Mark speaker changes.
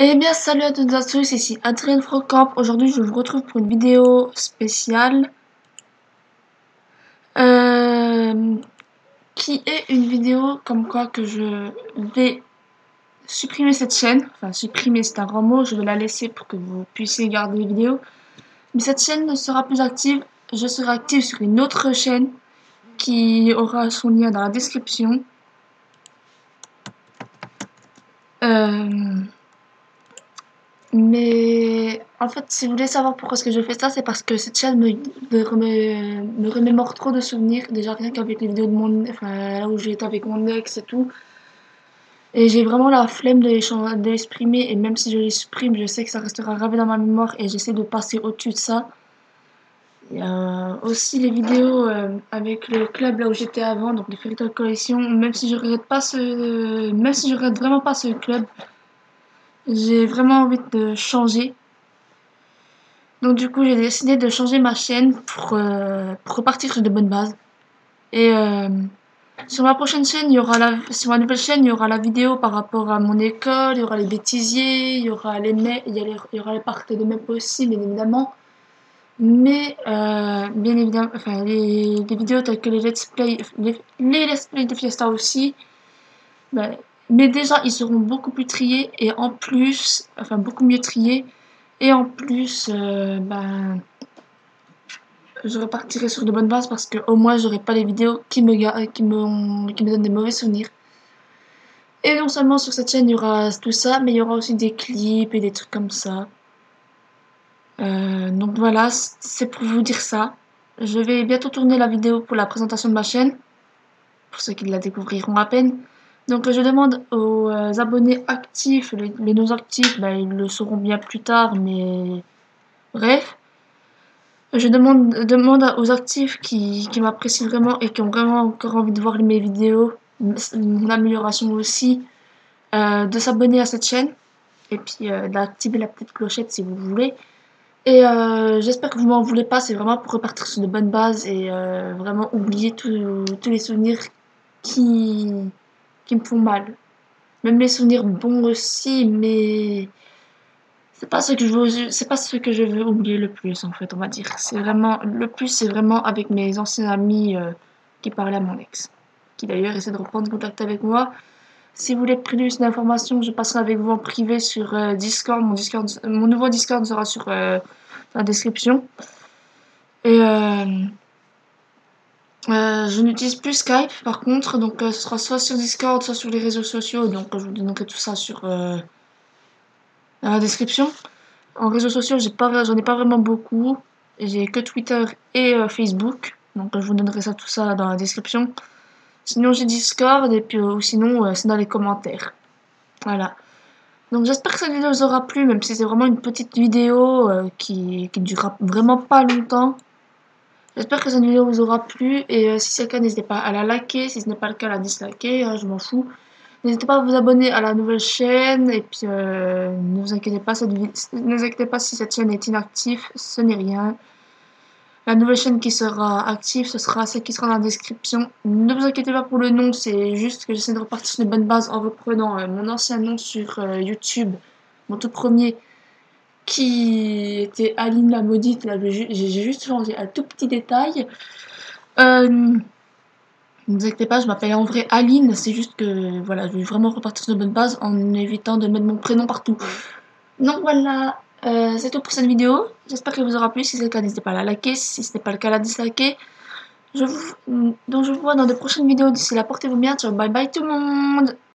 Speaker 1: Eh bien, salut à toutes et à tous, ici Adrien Frocamp. Aujourd'hui, je vous retrouve pour une vidéo spéciale. Euh, qui est une vidéo comme quoi que je vais supprimer cette chaîne. Enfin, supprimer, c'est un grand mot. Je vais la laisser pour que vous puissiez garder les vidéos. Mais cette chaîne ne sera plus active. Je serai active sur une autre chaîne qui aura son lien dans la description. Euh, mais en fait, si vous voulez savoir pourquoi est-ce que je fais ça, c'est parce que cette chaîne me, me, remémore trop de souvenirs. Déjà rien qu'avec les vidéos de mon... Enfin, là où j'étais avec mon ex et tout. Et j'ai vraiment la flemme de l'exprimer. Et même si je les supprime, je sais que ça restera gravé dans ma mémoire. Et j'essaie de passer au-dessus de ça. Il y a aussi les vidéos euh, avec le club là où j'étais avant, donc les Fairy Collection. Même si je regrette pas ce, même si je regrette vraiment pas ce club, j'ai vraiment envie de changer. Donc du coup, j'ai décidé de changer ma chaîne pour, euh, repartir sur de bonnes bases. Et euh, sur ma prochaine chaîne, il y aura la, sur ma nouvelle chaîne, il y aura la vidéo par rapport à mon école, il y aura les bêtisiers, il y aura les il y, il y aura les parties de même possibles, bien évidemment. Mais, euh, bien évidemment, enfin, les, vidéos telles que les let's play, les, let's play de Fiesta aussi, ben, mais déjà, ils seront beaucoup plus triés et en plus, enfin, beaucoup mieux triés. Et en plus, euh, ben, je repartirai sur de bonnes bases parce que au moins, j'aurai pas les vidéos qui me, qui, qui me donnent des mauvais souvenirs. Et non seulement sur cette chaîne, il y aura tout ça, mais il y aura aussi des clips et des trucs comme ça. Euh, donc voilà, c'est pour vous dire ça. Je vais bientôt tourner la vidéo pour la présentation de ma chaîne, pour ceux qui la découvriront à peine. Donc je demande aux euh, abonnés actifs, les, non-actifs, ben, ils le sauront bien plus tard, mais bref. Je demande, demande aux actifs qui, m'apprécient vraiment et qui ont vraiment encore envie de voir mes vidéos, mon amélioration aussi, euh, de s'abonner à cette chaîne et puis d'activer la petite clochette si vous voulez. Et euh, j'espère que vous m'en voulez pas, c'est vraiment pour repartir sur de bonnes bases et euh, vraiment oublier tous les souvenirs qui, qui me font mal. Même les souvenirs bons aussi, mais c'est pas ce que je veux, c'est pas ce que je veux oublier le plus en fait, on va dire. C'est vraiment le plus, c'est vraiment avec mes anciens amis euh, qui parlaient à mon ex, qui d'ailleurs essaient de reprendre contact avec moi. Si vous voulez plus d'informations, je passerai avec vous en privé sur euh, Discord. Mon, Discord. mon nouveau Discord sera sur euh, la description. Et euh, je n'utilise plus Skype par contre, donc ce sera soit sur Discord, soit sur les réseaux sociaux. Donc je vous donnerai tout ça sur dans la description. En réseaux sociaux, j'ai pas, j'en ai pas vraiment beaucoup. J'ai que Twitter et Facebook. Donc je vous donnerai ça tout ça dans la description. Sinon, j'ai Discord et puis euh, ou sinon, euh, c'est dans les commentaires. Voilà. Donc j'espère que vidéo vous aura plu, même si c'est vraiment une petite vidéo euh, qui, qui durera vraiment pas longtemps. J'espère que cette vidéo vous aura plu et si c'est le cas, n'hésitez pas à la liker. Si ce n'est pas le cas, à la disliker, hein, je m'en fous. N'hésitez pas à vous abonner à la nouvelle chaîne et puis ne vous inquiétez pas, cette ne vous inquiétez pas si cette chaîne est inactive, ce n'est rien. La nouvelle chaîne qui sera active, ce sera celle qui sera dans la description. Ne vous inquiétez pas pour le nom, c'est juste que j'essaie de repartir sur une bonne base en reprenant euh, mon ancien nom sur euh, YouTube, mon tout premier, qui était Aline la maudite. J'ai juste changé un tout petit détail. Euh, ne vous inquiétez pas, je m'appelle en vrai Aline, c'est juste que voilà, je vais vraiment repartir sur une bonne base en évitant de mettre mon prénom partout. Donc voilà, euh, c'est tout pour cette vidéo. J'espère qu'elle vous aura plu. Si c'est le cas, n'hésitez pas à la liker. Si ce n'est pas le cas, la disliker. Donc je vous vois dans de prochaines vidéos. D'ici là, portez-vous bien. Ciao, bye bye tout le monde